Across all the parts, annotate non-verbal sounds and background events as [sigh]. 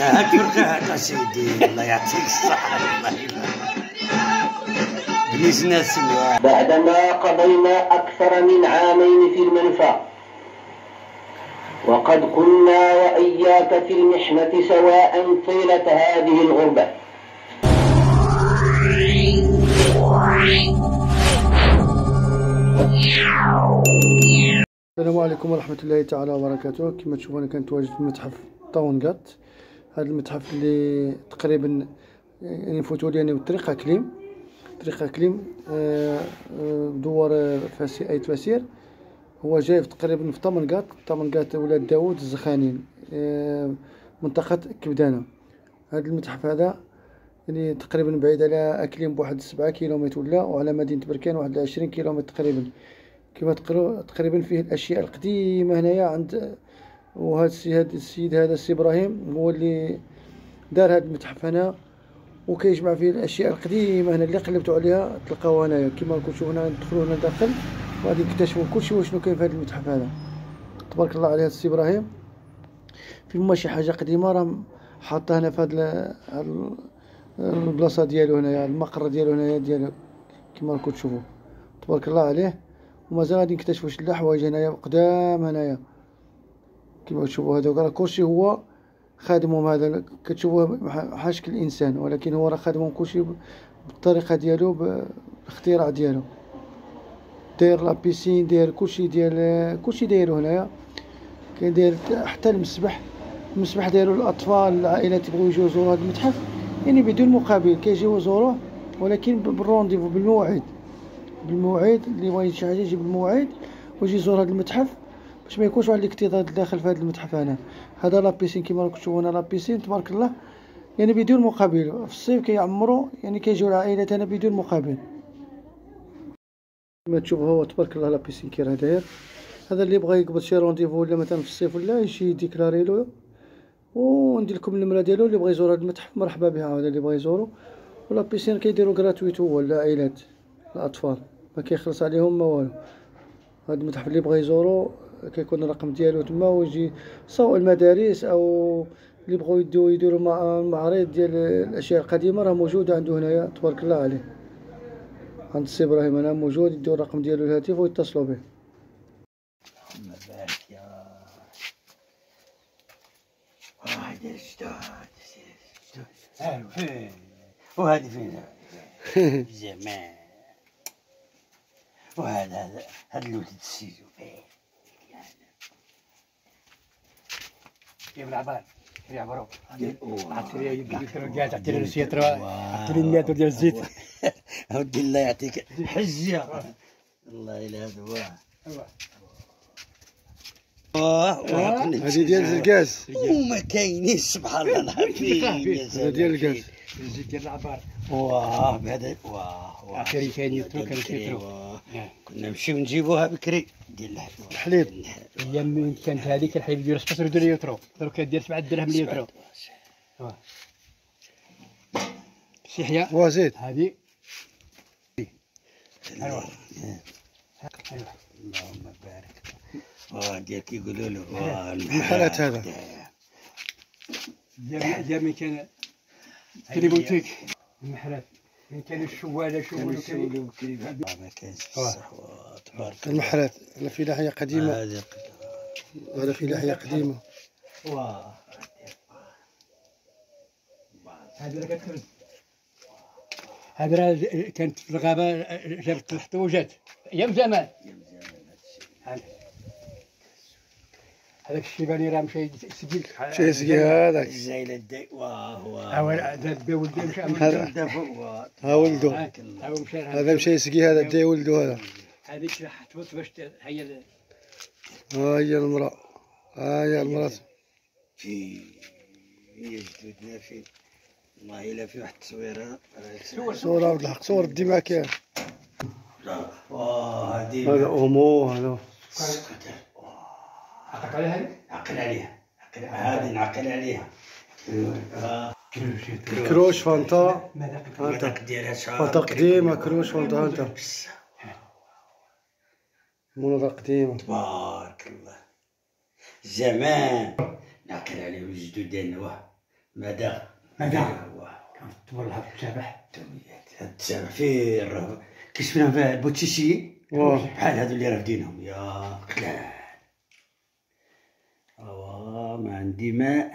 هات فرقة هات سيدي الله يعطيك الصحة بنيسنا السلوى بعدما قضينا أكثر من عامين في المنفى وقد كنا وإياك في المحنة سواء طيلة هذه الغربة. السلام عليكم ورحمة الله تعالى وبركاته. كما تشوفون أنا كنتواجد في متحف طاونغات. هذا المتحف اللي تقريبا يعني نفوتوا لي أنا بالطريق اكليم طريق اكليم آه، آه، دوار فاسي أيت فاسير. هو جاي في تقريبا في طمنقات طمنقات ولاد داوود الزخانين آه، منطقة كبدانة. هذا المتحف هذا يعني تقريبا بعيد على اكليم بواحد سبعة كيلومتر ولا وعلى مدينة بركان واحد عشرين كيلومتر تقريبا. كما تقريبا فيه الأشياء القديمة هنايا عند وهذا السي هذا السيد هذا السي إبراهيم هو اللي دار هذا المتحف هنا وكيجمع فيه الأشياء القديمة هنا اللي قلبتوا عليها. تلقاوها هنايا. كما تشوفوا هنا ندخلوا هنا داخل وغادي نكتشفوا كلشي وشنو كاين في هذا المتحف هذا. تبارك الله هذا السي إبراهيم. فيما شي حاجة قديمة راه حاطها هنا في هذا ال- البلاصة ديالو هنايا المقر ديالو هنايا ديالو كما راكم تشوفوا. تبارك الله عليه. ومازال غادي نكتشفوا شي الحوايج هنايا قدام هنايا. كما تشوفوا هذا راه كلشي هو خادمهم هذا. كتشوفوه حاشك الإنسان ولكن هو راه خادمهم كلشي بالطريقة ديالو بالاختراع ديالو. داير la piscine داير كلشي ديال كلشي دايرو هنايا. كاين داير حتى المسبح المسبح دايرو الاطفال العائلات يبغيو يجيو يزوروا هذا المتحف. يعني بدون مقابل كيجيو يزوروه ولكن بال rendez-vous بالموعد. بالموعد اللي بغى شي حاجة يجيب الموعد ويجي يزور هذا المتحف. باش ما يكونش واحد الاكتظاظ داخل في هذا المتحف هنا. هذا la piscine كيما راكم تشوفوا هنا la piscine تبارك الله. يعني بدون مقابل. في الصيف كيعمروا يعني كيجيو العائلات هنا بدون مقابل. كما تشوفوا هو تبارك الله la piscine كي راه داير. هذا اللي بغى يقبض شي rendez-vous ولا مثلا في الصيف ولا يجي يdéclarer له. وندير لكم النمرة ديالو اللي بغى يزور هذا المتحف. مرحبا به هذا اللي بغى يزورو ولا بيسين كيديروا غراتويت هو للعائلات الأطفال. ما كيخلص عليهم ما والو. هاد المتحف اللي بغى يزورو كيكون الرقم ديالو تما ويجي سواء المدارس أو اللي بغاو يديروا يديروا مع- معرض ديال الأشياء القديمة راه موجوده عنده هنايا تبارك الله عليه. عند السي إبراهيم أنا موجود يديو الرقم ديالو الهاتف ويتصلوا به. وهذه [laughs] فين زمان. وهذا هذا هذا الولد السيزو فين يا عبار يا الزيت ودي الله يعطيك. حجة الله إلا هذا واه واه هذه ديال الكاس. وما كاينين سبحان الله العظيم [laughs] يا هذا ديال الكاس. الزيت ديال العبار. واه بهذا واه واه عطيني كاين يترو كان بكري، يترو واه. كنا نمشيو نجيبوها بكري. ديال الحليب. أيام من كانت هذيك الحليب ديال سباس ردو ليترو درك كدير 7 دراهم ليترو سي يحيى وزيد. هذه. ايوا ايوا اللهم بارك. واه ديال كيقولوا له واه المحلات هذا. ديال من كان تريبوتيك المحلات من كان الشواله شوالو كان ما كاينش بصح واه تبارك الله. المحلات هذا فلاحيه قديمة. هذه هذا فلاحيه قديمة. واه هذه راه كتخرج. هذه راه كانت في الغابة جابت الحطوجات أيام زمان هذا. هذاك الشيباني راه مشى يسجل شي يسقي هذاك. الزايلة داي واه واه. ها هو هذا ولده مشى. هذا. ها ولدو. ها هو مشى. هذا مشى يسقي هذا داي ولدو هذا. هذيك راح تفوت باش هي ها هي المرأة. ها هي المرأة. في هي جدودنا في والله إلا في واحد التصويرة. صورة. عبد الحق. صور. واه هذه هذا أمو هذا. عقل عليها؟ عقل هذه نعقل عليها. كروش فانتا. شعر فانتا قديمة كروش فانتا ها انت مناظرة قديمة. تبارك الله. زمان نعقل عليه الجدود ديالنا واه ماذا ماذا؟ هو. كان تبرها بالتابح تسمع في في البوتشيشي. واه. بحال هذو اللي رافدينهم. يا خلال أوا ما عندي ماء.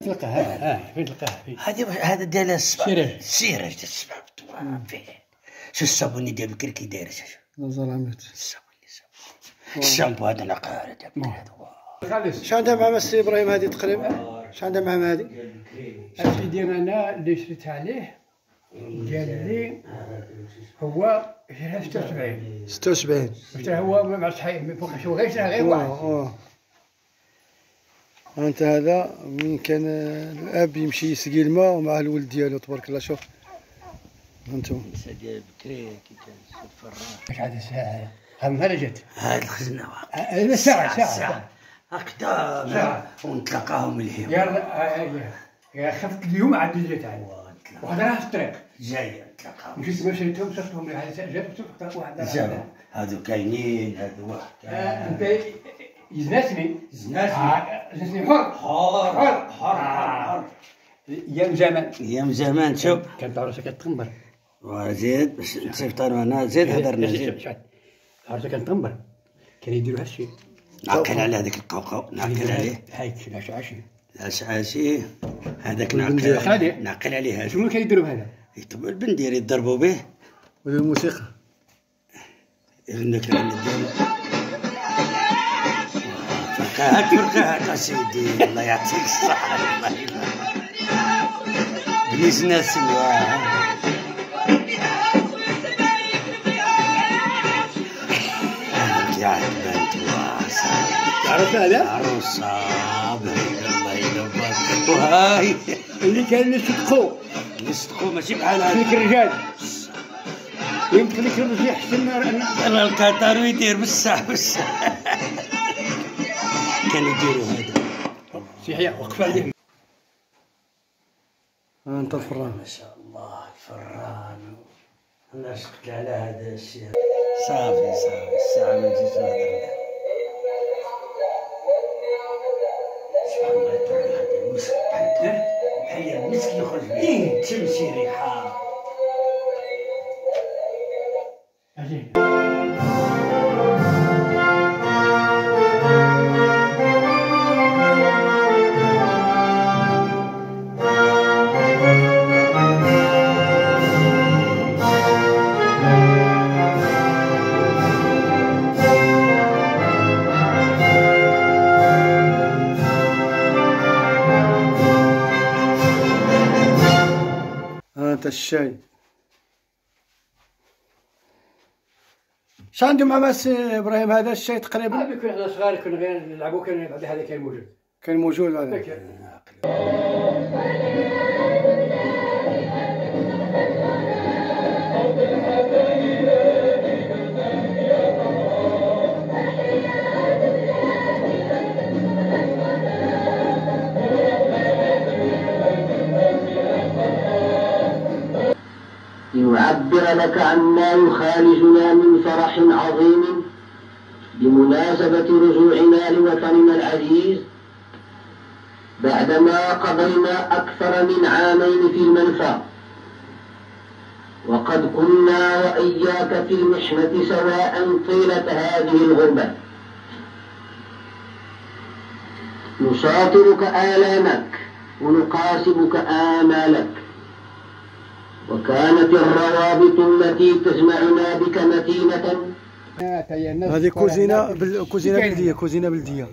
تلقاه ها ها فين تلقاه؟ فين؟ هذه هذا ديال السبع. سيرج. سيرج ديال السبع طبعا فيه شو الصابوني ديال بكري كي داير؟ شو نزل عمت الصابوني. الشامبو هذا نقار ديال بكري هذا هو. خالص. شحال عندها مع السي إبراهيم هذه تقريبا؟ شحال عندها مع هذه؟ سيدي أنا اللي شريت عليه. قال لي هو شريها 76 76 قلت له هو ما عرفتش حي من فوق شو غير شريها غير واحد. آه آه. انت هذا من كان الأب يمشي يسقي الماء ومع الولد ديالو تبارك الله شوف. أنتم بكري كي كان الفراش إيش هذا الساعة هذا من هذا جت هاد الخزنة. هذا ساعة ساعة هكذا. ونتلاقاهم اليوم. يا يا خفت اليوم عاد جيت عليه واحد راه في الطريق. جاي نتلاقاهم. مشيت ما شريتهم هذا جاب صرت واحد زعما هادو كاينين هادو واحد. آه، أنت يزناتني زناتني. آه، زناتني حر حر حر. حر حر أيام زمان أيام زمان شوف كانت عروسه كتنبر وزيد باش نصيفطوا أنا زيد هضرنا زيد عروسه تنبر كان يديروا هالشيء نعقل على هذاك القوقو نعقل عليه هاي لاش عشي العشعاشي هذاك والبندير. نعقل. نعقل عليه هذا شنو كانوا يديروا هذا؟ يكتب البندير يضربوا به والموسيقى عندك العلم ديالو فرقاهات فرقاهات اسيدي الله يعطيك الصحة الله يبارك. بنيس ناس يا عجبان العروسه هذا؟ عروسة الله يدبر وهاي اللي كان يصدقوا يصدقوا ماشي بحال فيك هذا الرجال يمكن لك يحسن يلا القطار ويدير بالساعة بالساعة كانوا يديروا هذا. سيحيا وقف عليهم ها أنت الفران. ما شاء الله الفران أنا شقت على هذا الشيء. صافي صافي. الساعة ما نجيش نهضر لها سبحان الله يطلع هذا المسك بحال بحال المسك يخرج به تمشي ريحة. الشاي شحال عندهم مع السي إبراهيم؟ هذا الشاي تقريبا؟ هذا كنا إحنا صغار كنا غير نلعبوا كان بعد هذا كان موجود. كان موجود هذا. لك عما يخالجنا من فرح عظيم بمناسبة رجوعنا لوطننا العزيز بعدما قضينا أكثر من عامين في المنفى. وقد كنا وإياك في المحنة سواء طيلة هذه الغربة. نشاطرك آلامك ونقاسبك آمالك. وكانت الروابط التي تجمعنا بك متينة. هذه كوزينة بل... كوزينة بلدية كوزينة بلدية.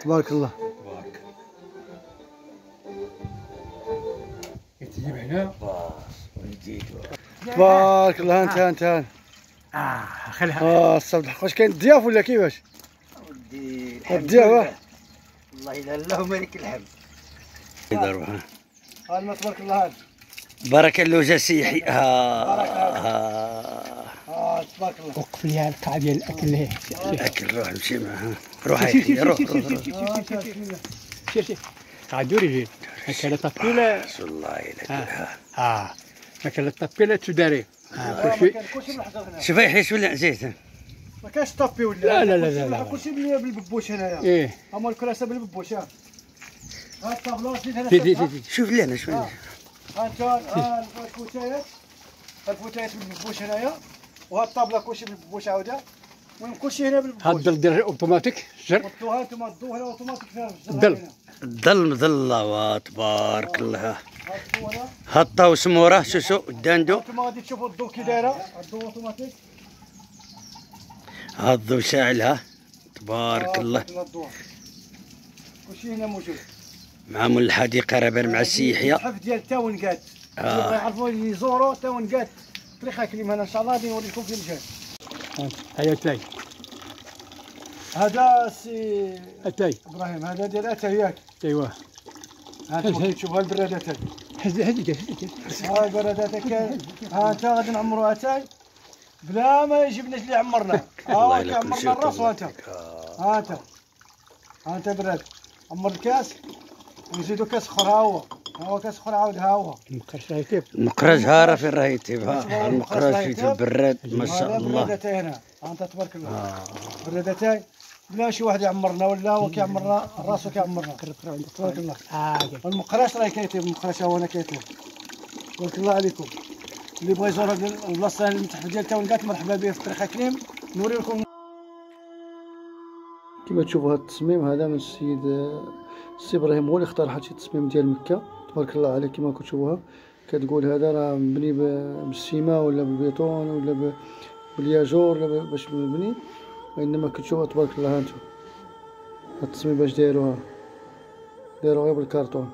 تبارك الله. تجيب هنا تبارك الله انت انت. آه خلها. آه الصبر. الحق واش كاين ضياف ولا كيفاش؟ ودي الضياف. الله الا الله ملك الحمد. يضربها ها تبارك الله. هذا بركة اللوجة سيحي. ها ها آه تبارك الله. وقف لي القاع ديال الأكل. هي أكل روح نمشي معها. روح يا أخي، روح سير سير قاعد دوري جيل هكا طبيله رسول الله إلا كلها آه. هكا طبيله تداري. آه كل شيء. شوف يحيى شو اللي زيت ما كاينش طابي ولا لا، لا، لا، لا، لا. كلشي هنايا. إيه. هما الكراسة ها. ها الطابلو شوف،. شوف ها. ها الفوتايات الفوتايات بالبوش هنايا. وها الطابله كلشي بالبوش عاوده المهم كلشي هنا بالبوش. هاد دير أوتوماتيك زر وطوها أنتم ضوها هنا أوتوماتيك فيها الزر الظل. الظل مظلة تبارك الله. ها الضو هنا. هطا وسمورة شو شو الداندو أنتم غادي تشوفوا الضو كي دايرة. الضو أوتوماتيك. هضو شاعلها تبارك آه، الله. تبارك الضو. كلشي هنا موجود. معمول الحديقة راه بان مع السي يحيى المتحف ديال تاون كات آه. يعرفوا يزوروا تاون كات طريقة كلمة أنا إن شاء الله غادي نوريكم في الجاي هيا تاي هذا سي أتاي. إبراهيم هذا ديال أتاي ياك. ايوا ها أنتم تشوفوا البرادة تاعي هزي هزي هزي ها البرادة تاعي ها انت غادي نعمروا أتاي. بلا ما يجيبناش اللي عمرنا. [laughs] ها يلا كل عمرنا الراس وانت آه. ها انت ها انت براد. عمر الكاس. ونزيدوا كاس اخر ها هو. ها هو كاس اخر عاود ها هو. مقرش راه كيف؟ المقراج ها راه فين راه المقراج المقراج في راه البراد ما شاء الله. برادة تاعي هنا. ها أنت تبارك الله. آه. تاعي بلا شي واحد يعمرنا ولا هو كيعمرنا راسو كيعمرنا تبارك الله. آه المقراش راه كيتيب المقراش هو أنا كيتيب تبارك الله عليكم. اللي بغى يزور هاد البلاصة المتحف ديال تاونكات مرحبا به في طريق كريم نوري لكم كما تشوفوا هذا التصميم هذا من السيد السي إبراهيم هو اللي اختار هذا التصميم ديال مكة. تبارك الله عليه كما كتشوفوها. كتقول هذا راه مبني بالسيما ولا بالبيطون ولا بالياجور ولا باش مبني. وإنما كتشوفوا تبارك الله هانتو هاد التصميم باش دايروها. دايروها بالكرتون